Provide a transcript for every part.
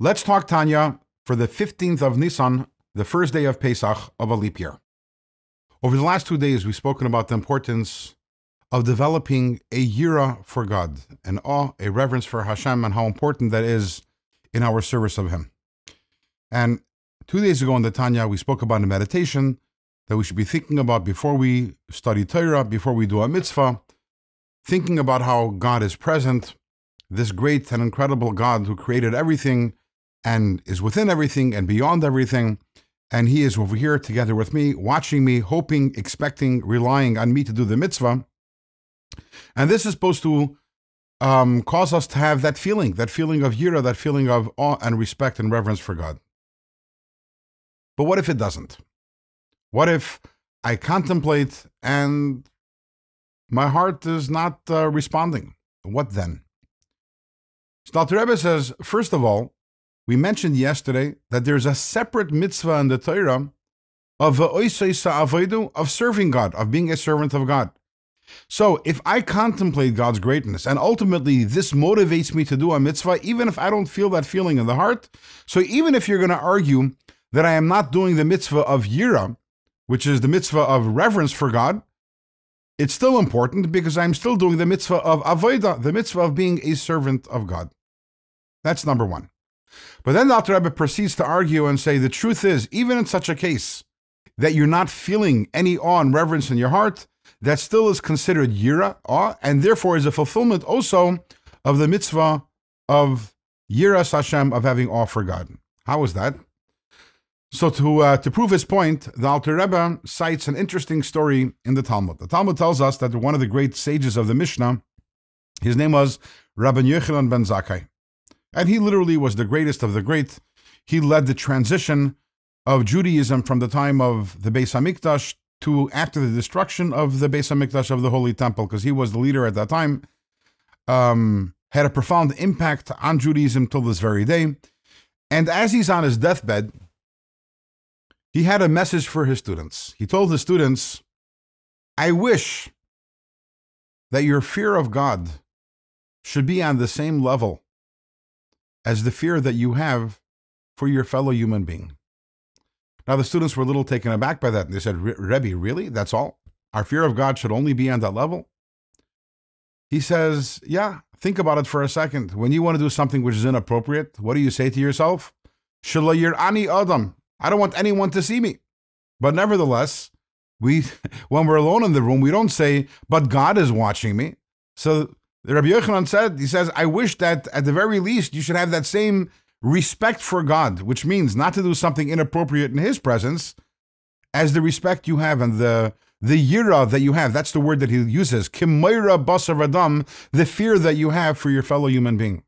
Let's talk Tanya for the 15th of Nisan, the first day of Pesach of a leap year. Over the last two days, we've spoken about the importance of developing a yira for God, an awe, a reverence for Hashem, and how important that is in our service of Him. And two days ago in the Tanya, we spoke about a meditation that we should be thinking about before we study Torah, before we do a mitzvah, thinking about how God is present, this great and incredible God who created everything and is within everything and beyond everything. And He is over here together with me, watching me, hoping, expecting, relying on me to do the mitzvah. And this is supposed to um, cause us to have that feeling, that feeling of yira, that feeling of awe and respect and reverence for God. But what if it doesn't? What if I contemplate and my heart is not uh, responding? What then? The Rebbe says, first of all, we mentioned yesterday that there's a separate mitzvah in the Torah of of serving God, of being a servant of God. So if I contemplate God's greatness and ultimately this motivates me to do a mitzvah, even if I don't feel that feeling in the heart, so even if you're going to argue that I am not doing the mitzvah of yira, which is the mitzvah of reverence for God, it's still important because I'm still doing the mitzvah of avodah, the mitzvah of being a servant of God. That's number one. But then the Alter Rebbe proceeds to argue and say the truth is, even in such a case, that you're not feeling any awe and reverence in your heart, that still is considered yira, awe, and therefore is a fulfillment also of the mitzvah of yira Hashem, of having awe for God. How is that? So to uh, to prove his point, the Alter Rebbe cites an interesting story in the Talmud. The Talmud tells us that one of the great sages of the Mishnah, his name was Rabbi Yochanan ben Zakkai, and he literally was the greatest of the great. He led the transition of Judaism from the time of the Beis Hamikdash to after the destruction of the Beis Hamikdash of the Holy Temple, because he was the leader at that time. Um, had a profound impact on Judaism till this very day. And as he's on his deathbed, he had a message for his students. He told his students, I wish that your fear of God should be on the same level as the fear that you have for your fellow human being. Now, the students were a little taken aback by that. They said, Rebbe, really? That's all? Our fear of God should only be on that level? He says, Yeah, think about it for a second. When you want to do something which is inappropriate, what do you say to yourself? ani adam. I don't want anyone to see me. But nevertheless, we when we're alone in the room, we don't say, but God is watching me. So Rabbi Yochanan said, he says, I wish that at the very least you should have that same respect for God, which means not to do something inappropriate in His presence, as the respect you have and the the yira that you have. That's the word that he uses. Kimoira basar adam, the fear that you have for your fellow human being.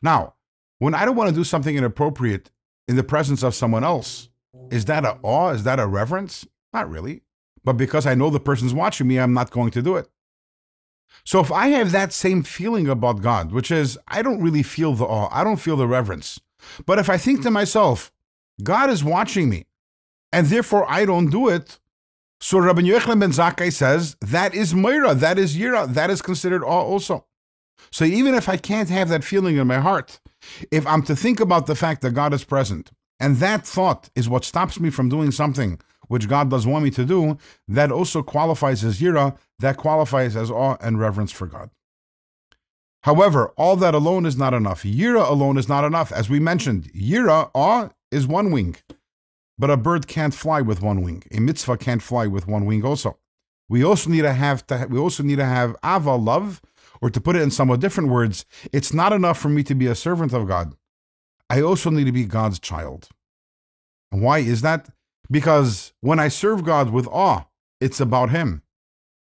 Now, when I don't want to do something inappropriate in the presence of someone else, is that a awe? Is that a reverence? Not really. But because I know the person's watching me, I'm not going to do it. So if I have that same feeling about God, which is I don't really feel the awe, I don't feel the reverence. But if I think to myself, God is watching me, and therefore I don't do it, so Rabbi Yochanan ben Zakkai says that is Moira, that is Yira, that is considered awe also. So even if I can't have that feeling in my heart, if I'm to think about the fact that God is present, and that thought is what stops me from doing something which God does want me to do, that also qualifies as yira, that qualifies as awe and reverence for God. However, all that alone is not enough. Yira alone is not enough. As we mentioned, yira, awe, is one wing. But a bird can't fly with one wing. A mitzvah can't fly with one wing also. We also need to have to, we also need to have ahava, love, or to put it in somewhat different words, it's not enough for me to be a servant of God. I also need to be God's child. Why is that? Because when I serve God with awe, it's about Him,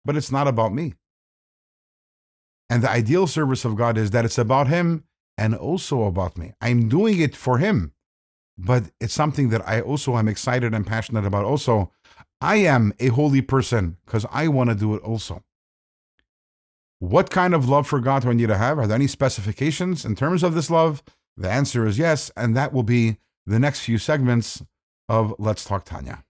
but it's not about me. And the ideal service of God is that it's about Him and also about me. I'm doing it for Him, but it's something that I also am excited and passionate about. Also, I am a holy person because I want to do it also. What kind of love for God do I need to have? Are there any specifications in terms of this love? The answer is yes, and that will be the next few segments of Let's Talk Tanya.